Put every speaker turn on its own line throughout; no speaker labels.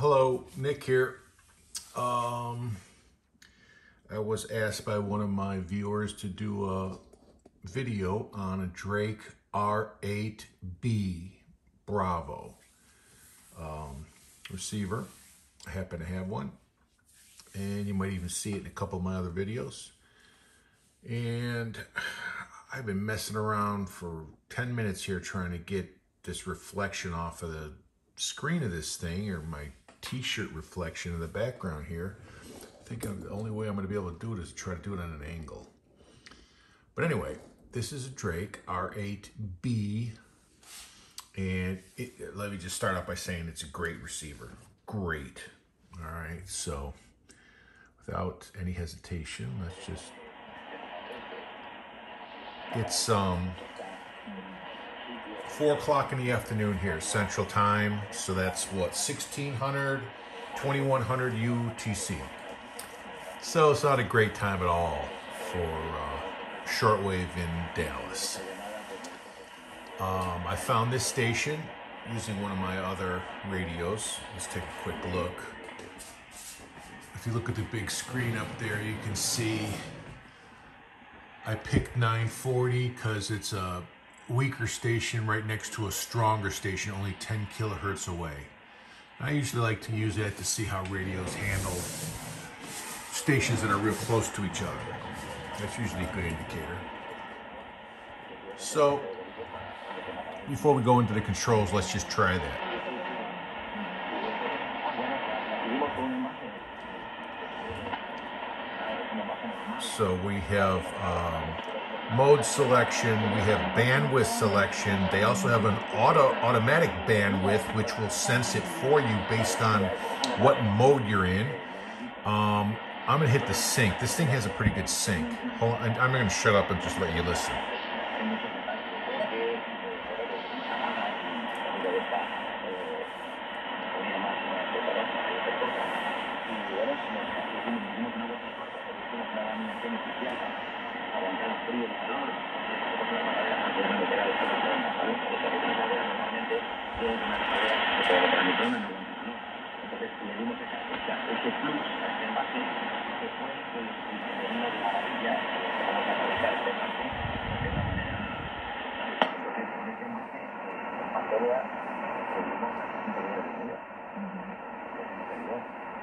Hello, Nick here. Um, I was asked by one of my viewers to do a video on a Drake R8B Bravo um, receiver. I happen to have one, and you might even see it in a couple of my other videos. And I've been messing around for 10 minutes here trying to get this reflection off of the screen of this thing or my t-shirt reflection in the background here. I think I'm, the only way I'm going to be able to do it is try to do it on an angle. But anyway, this is a Drake R8B. And it, let me just start off by saying it's a great receiver. Great. All right, so without any hesitation, let's just... It's um four o'clock in the afternoon here, Central Time. So that's what, 1600, 2100 UTC. So it's not a great time at all for uh, shortwave in Dallas. Um, I found this station using one of my other radios. Let's take a quick look. If you look at the big screen up there, you can see I picked 940 because it's a weaker station right next to a stronger station, only 10 kilohertz away. I usually like to use that to see how radios handle stations that are real close to each other. That's usually a good indicator. So, before we go into the controls, let's just try that. So we have um, mode selection, we have bandwidth selection. They also have an auto automatic bandwidth, which will sense it for you based on what mode you're in. Um, I'm gonna hit the sync. This thing has a pretty good sync. Hold on, I'm gonna shut up and just let you listen.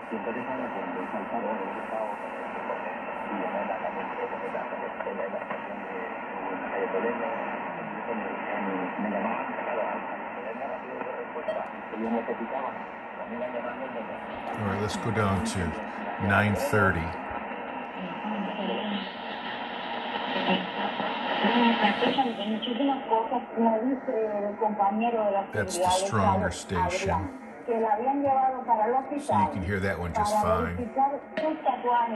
All right, let's go down to 930. That's the stronger station. So you can hear that one just fine.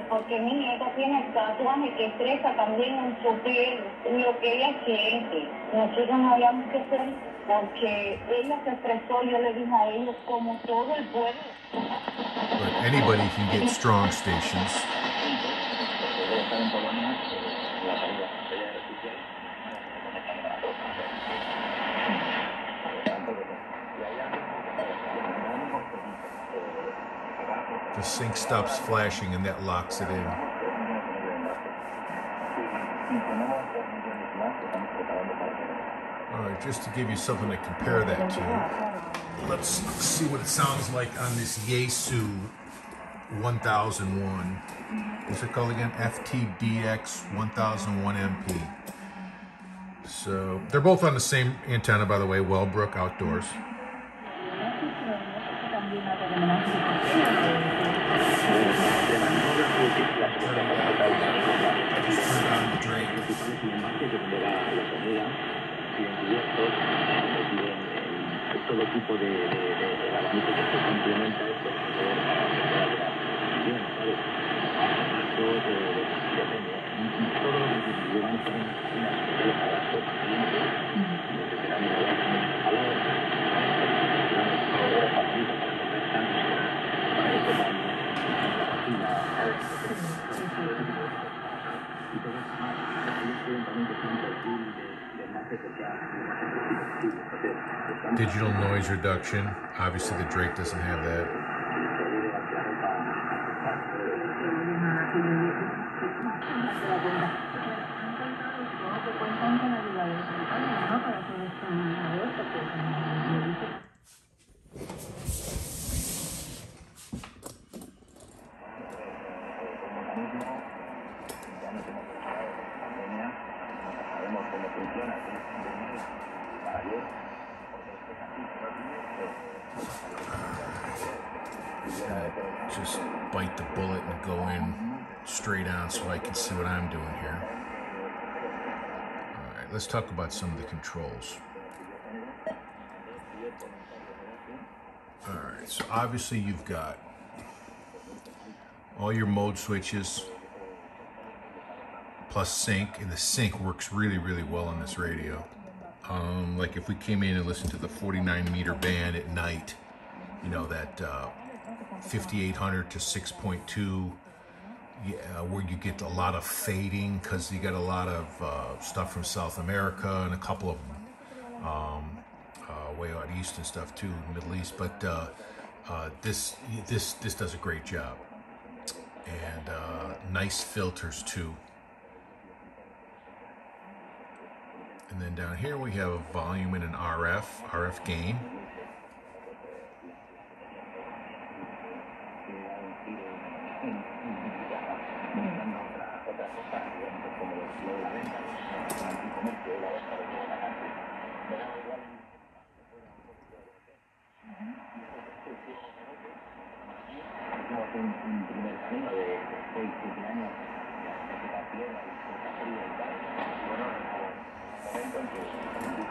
porque mi nieta tiene tatuaje que estresa también en su piel, lo que ella siente. Nosotros no habíamos que hacer porque ella se estresó, yo le dije a ellos como todo el pueblo.
But anybody can get strong stations. Sync stops flashing and that locks it in. All right, just to give you something to compare that to, let's see what it sounds like on this Yaesu 1001. What's it called again? FTDX 1001 MP. So they're both on the same antenna, by the way, Wellbrook Outdoors.
Todo tipo de, de, de, de abanico que se complementa esto para poder bien, ¿sabes? Todo de, de, depende. Todo lo que llevan son unas desde que la mira la calor, ahora facilita para que descanse, para que toman la vacina, ¿sabes? Y todo eso más, ellos tienen también que perfil de,
Digital noise reduction. Obviously, the Drake doesn't have that. Just bite the bullet and go in straight on so I can see what I'm doing here. All right, let's talk about some of the controls. All right, so obviously you've got all your mode switches plus sync, and the sync works really, really well on this radio. Um, like if we came in and listened to the 49 meter band at night, you know, that uh, 5800 to 6.2, yeah, where you get a lot of fading because you get a lot of uh, stuff from South America and a couple of um, uh, way out east and stuff too, Middle East. But uh, uh, this this this does a great job, and uh, nice filters too. And then down here we have a volume and an RF, RF gain.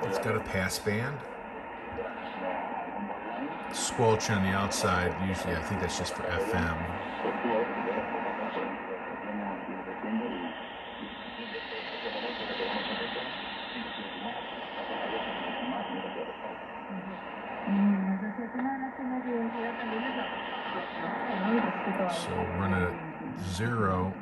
It's got a pass band. Squelch on the outside, usually I think that's just for FM. So run it at zero.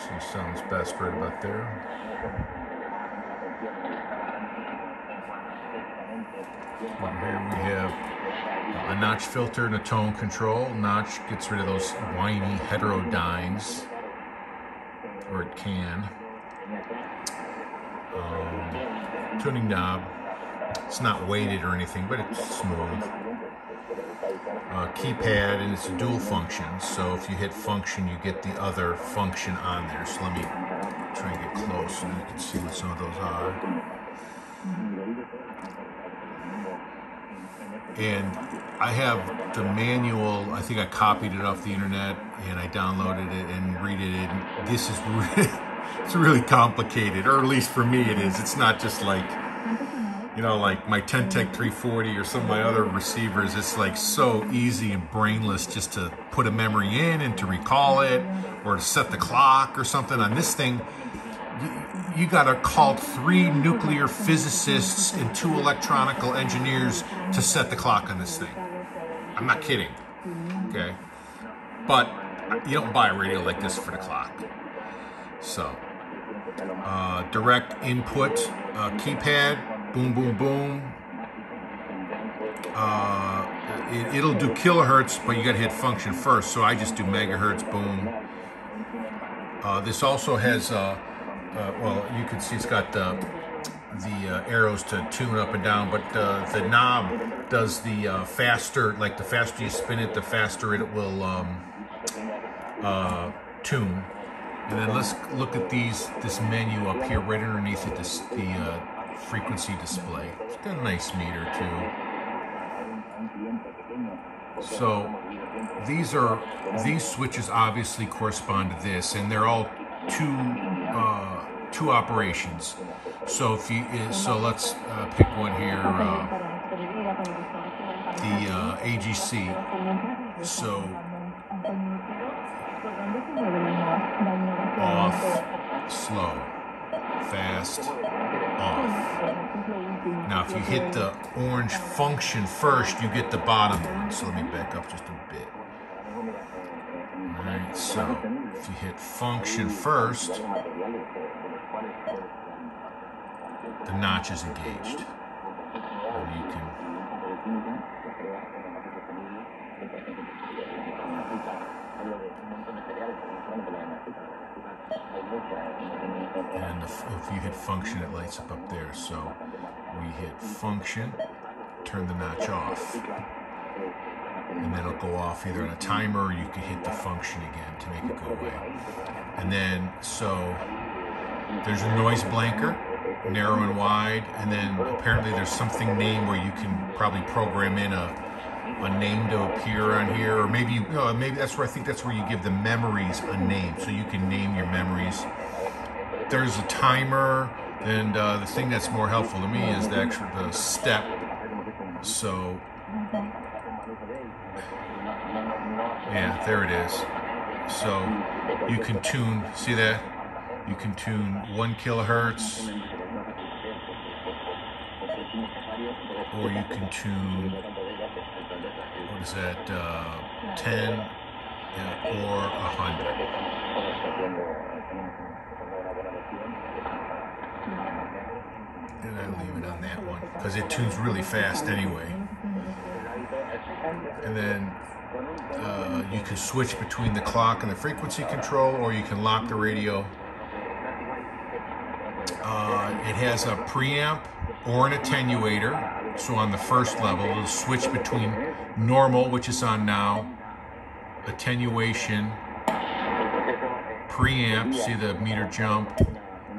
She sounds there. And here we have a notch filter and a tone control. Notch gets rid of those whiny heterodynes, or it can. Um, tuning knob. It's not weighted or anything, but it's smooth. Uh, keypad, and it's dual function. So if you hit function, you get the other function on there. So let me try and get close so you can see what some of those are. And I have the manual. I think I copied it off the internet and I downloaded it and read it. And this is really, it's really complicated, or at least for me it is. It's not just like you know, like my Ten-Tec 340 or some of my other receivers, it's like so easy and brainless just to put a memory in and to recall it or to set the clock or something. On this thing, you, got to call three nuclear physicists and two electronical engineers to set the clock on this thing. I'm not kidding. Okay. But you don't buy a radio like this for the clock. So, uh, direct input uh, keypad boom, boom, boom. Uh, it, will do kilohertz, but you got to hit function first. So I just do megahertz, boom. Uh, this also has, uh, uh well, you can see it's got the the uh, arrows to tune up and down, but uh, the knob does the faster, like the faster you spin it, the faster it will um, tune. And then let's look at these, this menu up here, right underneath it, this, the frequency display. It's got a nice meter too. So these are these switches obviously correspond to this, and they're all two uh, two operations. So if you so let's uh, pick one here. Uh, the uh, AGC. So off, slow, fast, off. Now, if you hit the orange function first, you get the bottom one. So let me back up just a bit. All right. So if you hit function first, the notch is engaged. And you can and if, if you hit function, it lights up up there. So we hit function, turn the notch off, and then it'll go off either on a timer or you can hit the function again to make it go away. And then so there's a noise blanker, narrow and wide, and then apparently there's something named where you can probably program in a a name to appear on here, or maybe you know, maybe that's where I think that's where you give the memories a name, so you can name your memories. There's a timer, and uh, the thing that's more helpful to me is the actual the step. So yeah, there it is. So you can tune. See that? You can tune one kilohertz, or you can tune what is that? Uh, Ten yeah, or a hundred. And I leave it on that one because it tunes really fast anyway. And then uh, you can switch between the clock and the frequency control, or you can lock the radio. Uh, it has a preamp or an attenuator. So on the first level, it'll switch between normal, which is on now, attenuation, preamp, see the meter jump,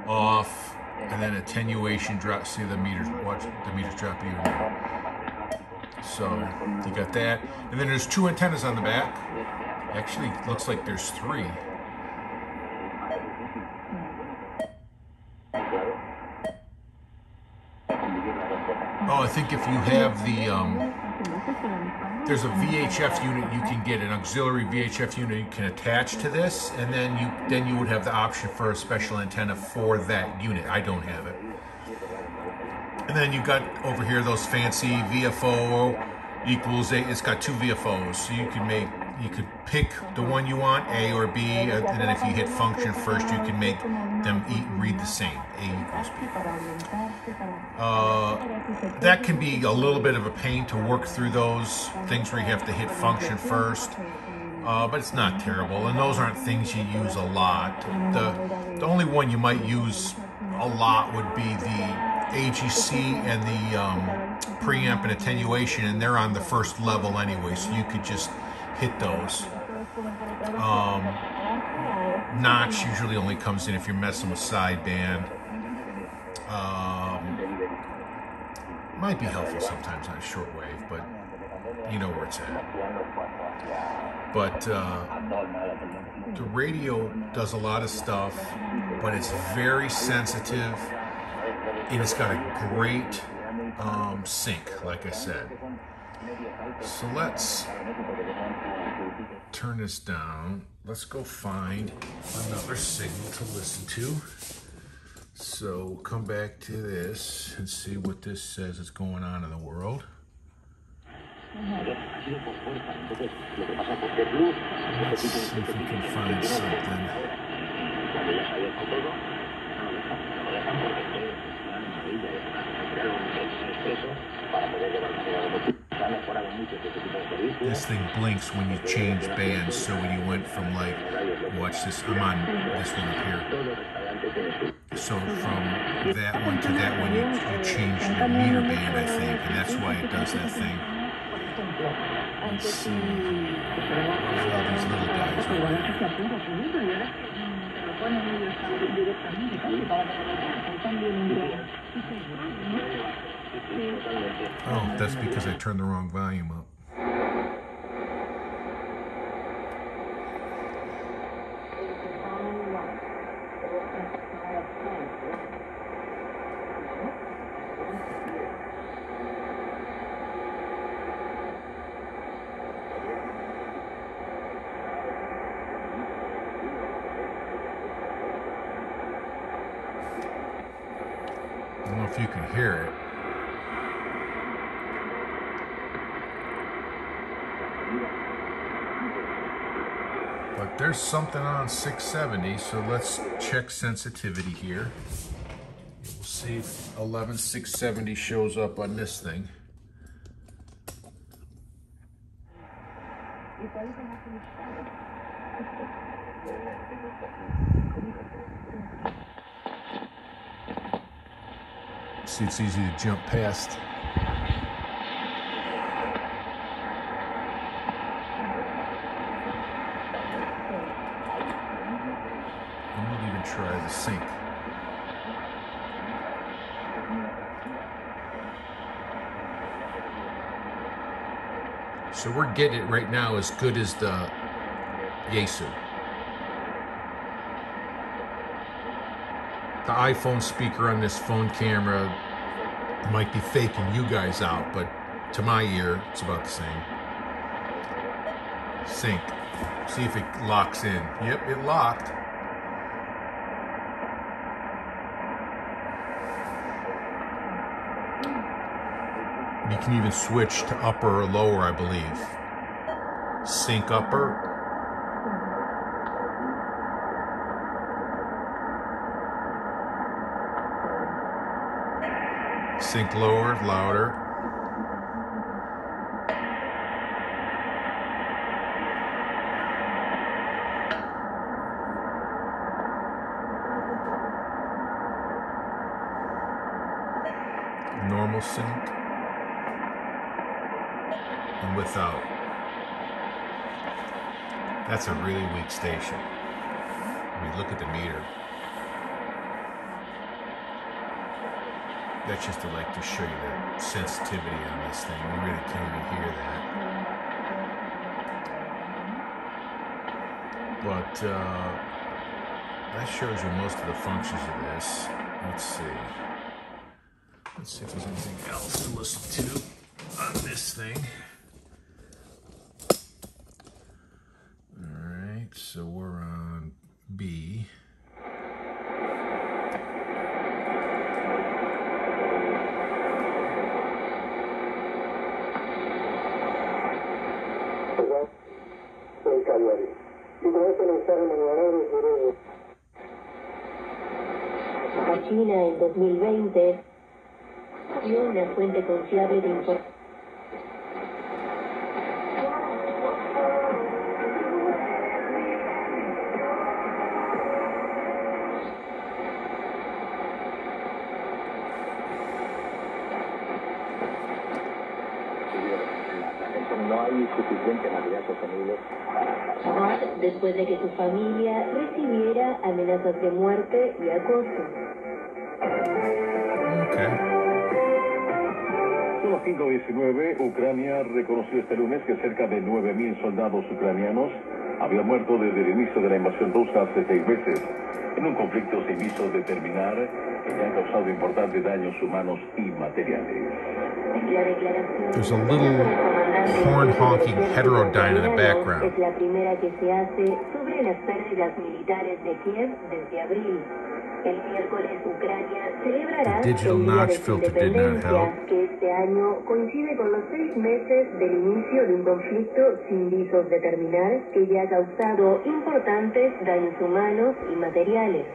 off, and then attenuation drop, see the meters, watch the meters drop even more. So you got that. And then there's two antennas on the back. Actually, looks like there's three. Oh, I think if you have the, um, there's a VHF unit you can get, an auxiliary VHF unit you can attach to this, and then you then you would have the option for a special antenna for that unit. I don't have it. And then you've got over here those fancy VFO equals eight. It's got two VFOs, so you can make you could pick the one you want, A or B, and then if you hit function first, you can make them eat, read the same, A equals B. Uh, that can be a little bit of a pain to work through those things where you have to hit function first. Uh, but it's not terrible, and those aren't things you use a lot. The the only one you might use a lot would be the AGC and the um, preamp and attenuation, and they're on the first level anyway, so you could just hit those. Um, notch usually only comes in if you're messing with sideband. Um, might be helpful sometimes on shortwave, but you know where it's at. But uh, the radio does a lot of stuff, but it's very sensitive, and it's got a great um, sync, like I said. So let's turn this down. Let's go find another signal to listen to. So we'll come back to this and see what this says is going on in the world. Let's see if we can find something. This thing blinks when you change bands. So when you went from like, watch this, I'm on this one up here. So from that one to that one, you, you change your meter band, I think, and that's why it does that thing. Let's see. There's all these little guys. Oh, that's because I turned the wrong volume up. I don't know if you can hear it. There's something on 670, so let's check sensitivity here. We'll see if 11670 shows up on this thing. See, it's easy to jump past. I might even try the sync. So we're getting it right now as good as the Yaesu. The iPhone speaker on this phone camera might be faking you guys out, but to my ear, it's about the same. Sync. See if it locks in. Yep, it locked. Can even switch to upper or lower, I believe. Sync upper. Sync lower, louder. Normal sync and without. That's a really weak station. I mean, look at the meter. That's just to like to show you the sensitivity on this thing. You really can't even hear that. But uh, that shows you most of the functions of this. Let's see. Let's see if there's anything else to listen to on this thing.
2020 dio una fuente confiable de información.
No hay suficiente material sostenible.
después de que su familia recibiera amenazas de muerte y acoso.
Okay.
Son las 5.19. Ucrania reconoció este lunes que cerca de 9.000 soldados ucranianos habían muerto desde el inicio de la invasión rusa hace seis meses, en un conflicto sin viso de terminar que ya ha causado importantes daños humanos y materiales.
There's a little horn honking heterodyne in the background.
Es la primera que se hace sobre las pérdidas militares de Kiev desde abril. El miércoles Ucrania celebrará el Día de su
filter did not
independencia,
help.
que este año coincide con los seis meses del inicio de un conflicto sin visos de terminar que ya ha causado importantes daños humanos y materiales.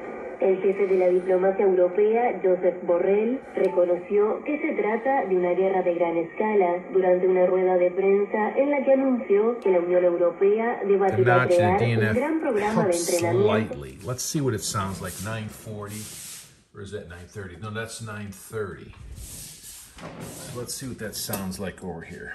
El jefe de la diplomacia europea, Josep Borrell, reconoció que se trata de una guerra de gran escala durante una rueda de prensa en la que anunció que la Unión Europea debatirá crear
the
un gran programa de entrenamiento.
slightly. Let's see what it sounds like. 940. Or is that 930? No, that's 930. So let's see what that sounds like over here.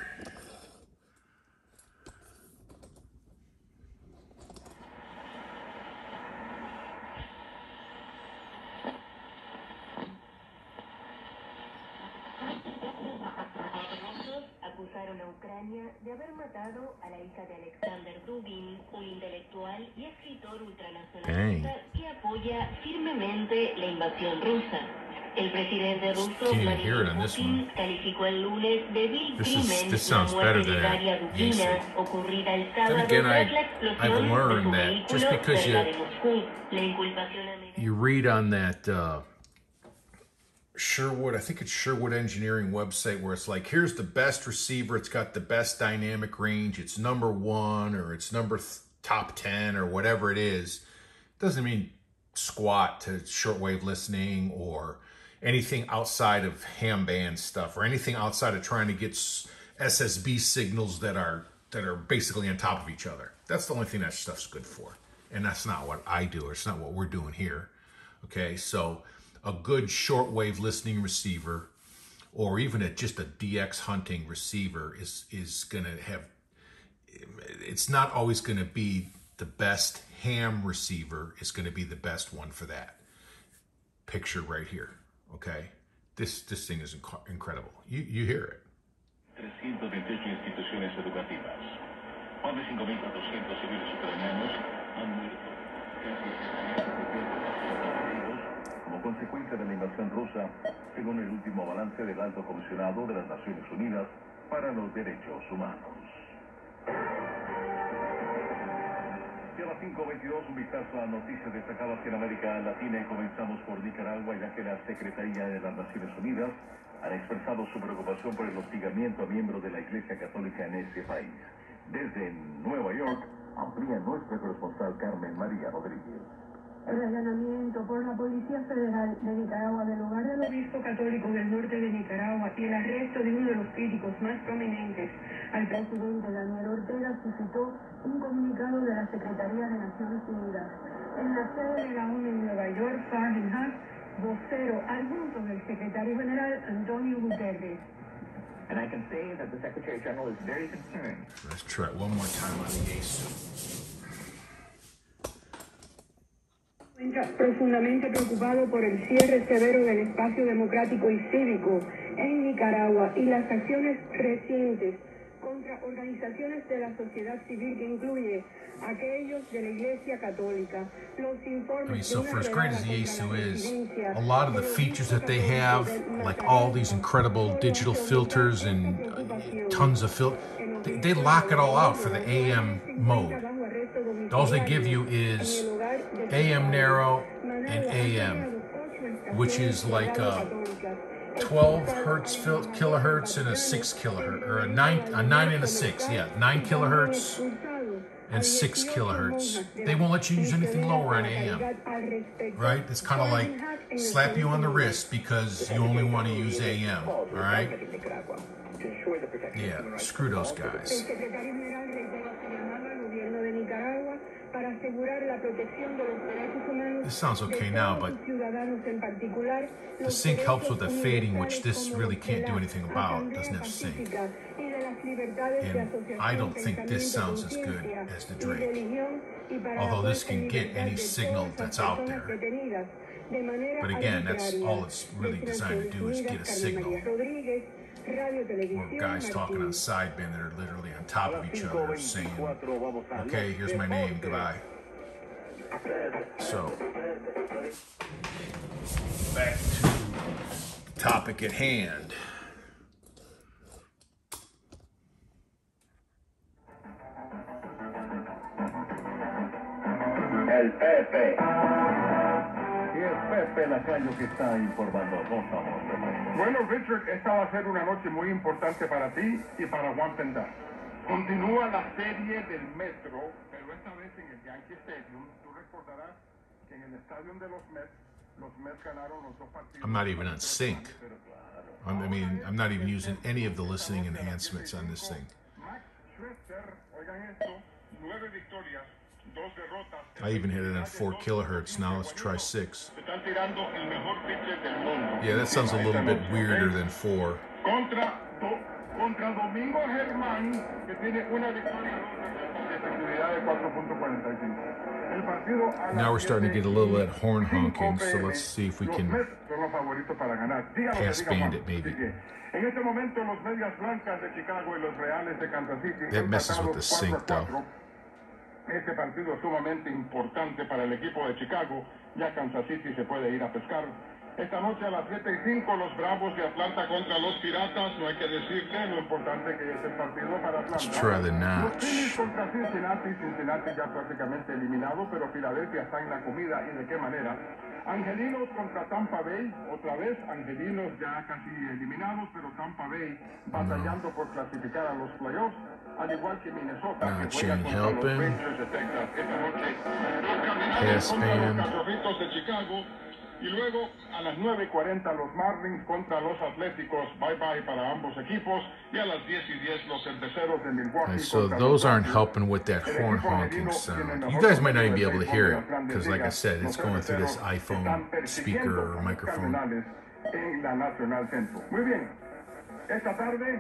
Ucrania de haber matado a la hija de Alexander Dugin, un intelectual y escritor ultranacionalista
Dang.
que apoya firmemente la invasión rusa. El presidente ruso
Can't even
Vladimir
hear it on this
Putin
one.
calificó el lunes de vil
This is-
crimen
this
la
sounds
muerte
better
de
than
Daria Dugina,
Yasser.
ocurrida el
Then
sábado
again, I,
tras la
I've
explosión de su
learned that just
vehículo
because
cerca de
you
Moscú. La inculpación americana
you read on that uh, Sherwood, I think it's Sherwood Engineering website where it's like, here's the best receiver. It's got the best dynamic range. It's number one or it's number top 10 or whatever it is, doesn't mean squat to shortwave listening or anything outside of ham band stuff or anything outside of trying to get SSB signals that are that are basically on top of each other. That's the only thing that stuff's good for. And that's not what I do, or it's not what we're doing here. Okay, so a good shortwave listening receiver or even a, just a DX hunting receiver is is going to have it's not always going to be the best ham receiver. Is going to be the best one for that. Picture right here okay? This this thing is inc- incredible. You you hear it
Consecuencia de la invasión rusa, según el último balance del Alto Comisionado de las Naciones Unidas para los Derechos Humanos. Y las 5.22, un vistazo a noticias destacadas en América Latina y comenzamos por Nicaragua, ya que la Secretaría de las Naciones Unidas han expresado su preocupación por el hostigamiento a miembros de la Iglesia Católica en ese país. Desde Nueva York, amplía nuestra corresponsal Carmen María Rodríguez.
El allanamiento por la Policía Federal de Nicaragua del lugar del obispo católico del norte de Nicaragua y el arresto de uno de los críticos más prominentes al presidente Daniel Ortega suscitó un comunicado de la Secretaría de Naciones Unidas. En la sede de la ONU en Nueva York, Haas, vocero adjunto del secretario general Antonio Guterres.
And I can say that the Secretary General is very concerned
let's try it one more time on the ASU
profundamente preocupado por el cierre severo del espacio democrático y cívico en Nicaragua y las acciones recientes contra organizaciones de la sociedad civil que incluye aquellos de la Iglesia Católica. Los informes
so for as great as the ASU is, a lot of the features that they have, like all these incredible digital filters and uh, tons of fil, they, they lock it all out for the AM mode. All they give you is AM narrow and AM, which is like a 12 hertz kilohertz and a 6 kilohertz, or a 9, a 9 and a 6, yeah, 9 kilohertz and 6 kilohertz. They won't let you use anything lower on AM, right? It's kind of like slap you on the wrist because you only want to use AM, all right? Yeah, screw those guys. This sounds okay now, but
sus ciudadanos, en particular
the sync helps with the fading, which this really can't do anything about. Doesn't have sync.
pacífica y de las libertades de
And I don't think this sounds as good as the Drake.
religión, y para la
Although this can get any signal that's out there.
detenidas de manera
But again, that's all it's really designed to do is get a signal.
Televisión
guys talking on
Martín.
sideband that are literally on top of each other saying,
5.24 vamos a
okay, here's my name, goodbye. So, back to topic at hand.
Lacayo que está informando. ¿Cómo estamos, Pepe?
Bueno, Richard, esta va a ser una noche muy importante para ti y para Juan Pendar. Continúa la serie del Metro, pero esta vez en el Yankee Stadium. Tú recordarás que en el estadio de los Mets, los Mets ganaron los dos partidos.
I'm not even on sync. I'm- I mean, I'm not even using any of the listening enhancements on this thing.
Max Scherzer, oigan esto, nueve victorias.
I even hit it on 4 kilohertz. Now let's try 6.
Están tirando el mejor pitcher del mundo.
Yeah, that sounds a little bit weirder than 4.
contra, Domingo Germán, que tiene una victoria de efectividad de 4.45. El partido a las
Now we're starting to get a little of that horn honking, so let's see if we can
Mets son los favoritos para ganar. Diga lo que
pass
diga Juan.
bandit, maybe.
Así que, En este momento los medias blancas de Chicago y los reales de Kansas City
That messes with the sync,
4 a 4. Este partido es sumamente importante para el equipo de Chicago. Ya Kansas City se puede ir a pescar. Esta noche a las 7 y 5 los Bravos de Atlanta contra los Piratas. No hay que decirte lo importante que es el partido para Atlanta. Los. Phillies contra Cincinnati. Cincinnati ya prácticamente eliminado, pero Filadelfia está en la comida. ¿Y de qué manera? Angelinos contra Tampa Bay, otra vez, Angelinos ya casi eliminados, pero Tampa Bay batallando por clasificar a los playoffs, al igual que Minnesota,
Ah,
que juega contra los
Halpin.
Rangers de Texas esta noche. Los contra los Cachorritos de Chicago. Y luego a las 9.40 los Marlins contra los Atléticos. Bye bye para ambos equipos. Y a las 10 y 10 los Cerveceros de Milwaukee.
Okay, so those aren't helping with that horn honking sound. You guys might not even be able to hear it because, like I said, it's going through this iPhone speaker or microphone.
En la Nacional Centro. Muy bien. Esta tarde,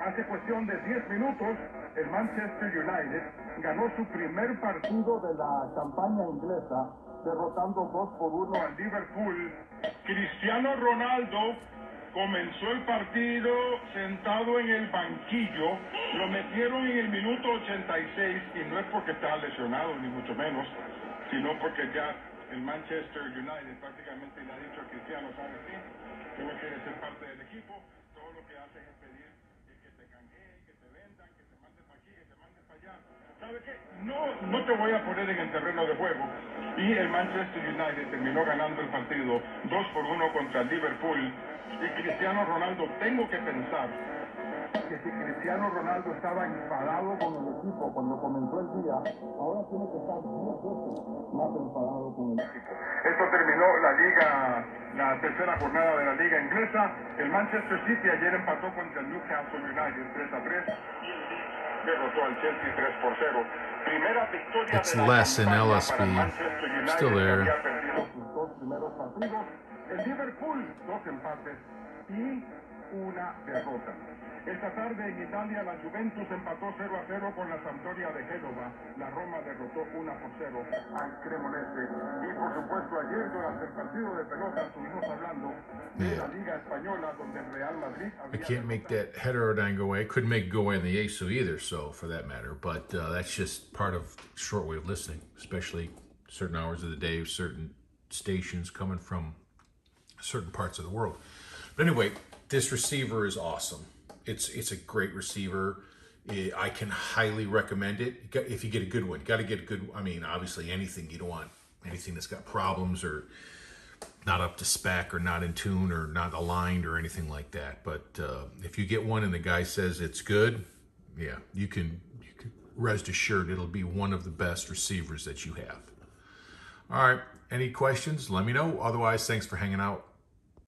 hace cuestión de 10 minutos, el Manchester United ganó su primer partido de la campaña inglesa, derrotando 2 por 1 al Liverpool. Cristiano Ronaldo comenzó el partido sentado en el banquillo, lo metieron en el minuto 86 y no es porque está lesionado ni mucho menos, sino porque ya el Manchester United prácticamente le ha dicho a Cristiano, ¿sabes qué? Tú ser parte del equipo, todo lo que haces es pedir que te canjeen, que te vendan, que te manden para aquí, ¿Sabes qué? No, no te voy a poner en el terreno de juego. Y el Manchester United terminó ganando el partido 2 por 1 contra Liverpool. Y Cristiano Ronaldo, tengo que pensar que si Cristiano Ronaldo estaba enfadado con el equipo cuando comenzó el día, ahora tiene que estar 10 veces más enfadado con el equipo. Esto terminó la liga, la tercera jornada de la liga inglesa. El Manchester City ayer empató contra el Newcastle United 3 a 3 y el Leeds derrotó al Chelsea 3 por 0. Primera victoria
It's less in LSB.
para el Manchester United,
Still there.
Una derrota. Esta tarde en Italia la Juventus empató 0 a 0 con la Sampdoria de Génova. La Roma derrotó 1 por 0 al Cremonese. Y por supuesto ayer durante el partido de pelota estuvimos hablando de la Liga Española donde el Real Madrid
I can't make that heterodyne go away. I couldn't make go away in the Yaesu either, so for that matter. But uh, that's just part of shortwave listening, especially certain hours of the day, certain stations coming from certain parts of the world. But anyway, this receiver is awesome. It's it's a great receiver. I can highly recommend it if you get a good one. Got to get a good. I mean, obviously anything you don't want anything that's got problems or not up to spec or not in tune or not aligned or anything like that. But uh, if you get one and the guy says it's good, yeah, you can, you can rest assured it'll be one of the best receivers that you have. All right, any questions? Let me know. Otherwise, thanks for hanging out.